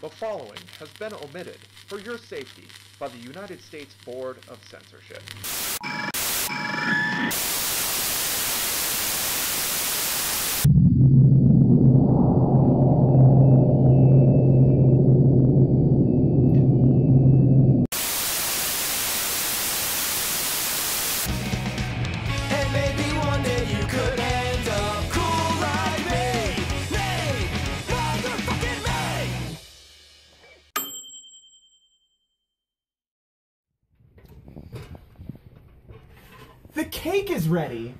The following has been omitted for your safety by the United States Board of Censorship. The cake is ready.